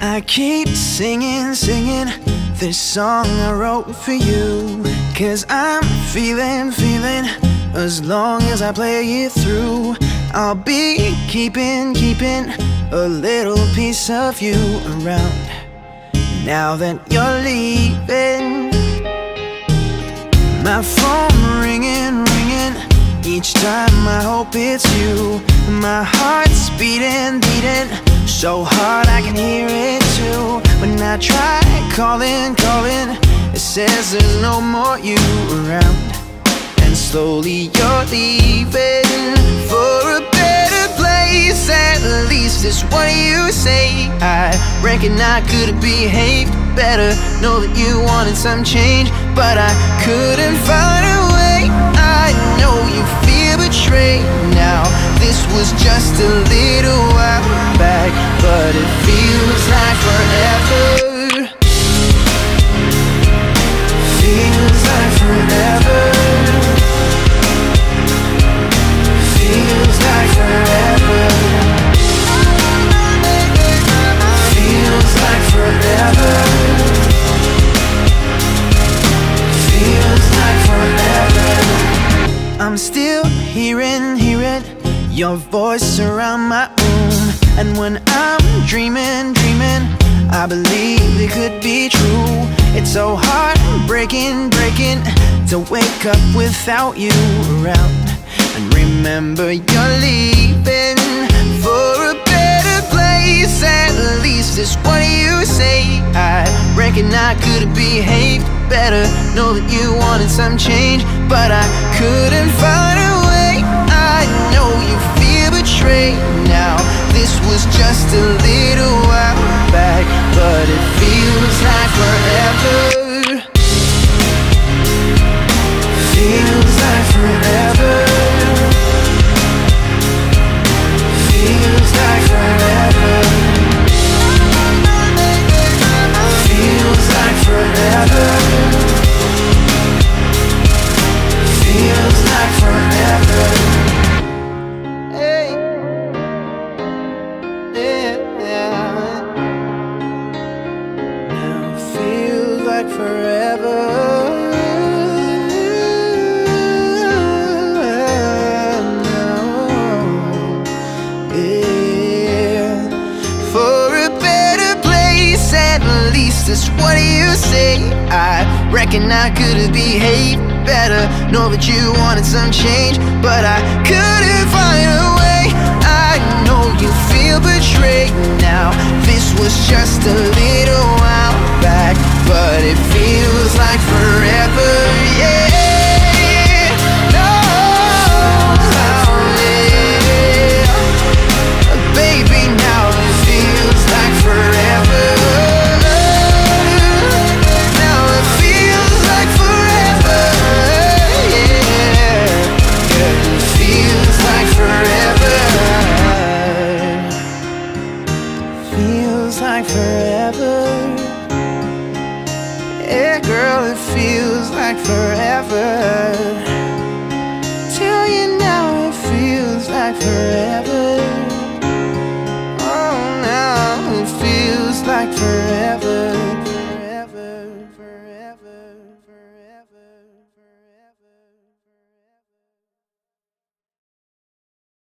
I keep singing, singing this song I wrote for you. Cause I'm feeling, feeling as long as I play it through. I'll be keeping, keeping a little piece of you around. Now that you're leaving, my phone ringing. Each time I hope it's you. My heart's beating, beating. So hard I can hear it too. When I try calling, calling It says there's no more you around. And slowly you're leaving For a better place. At least it's what you say. I reckon I could've behaved better. Know that you wanted some change But I couldn't find a way. I know you feel betrayed now. This was just a little while back But it feels like forever I'm still hearing, hearing your voice around my room And when I'm dreaming, dreaming I believe it could be true. It's so hard, breaking, breaking To wake up without you around. And remember you're leaving reckon I could've behaved better. Know that you wanted some change But I couldn't find a way. I know you feel betrayed now. This was just a little while back But it Feels least That's what you say. I reckon I could've behaved better Know that you wanted some change But I couldn't find a way. I know you feel betrayed now. This was just a little while back But it feels like forever, yeah yeah, girl, it feels like forever. Tell you now, it feels like forever.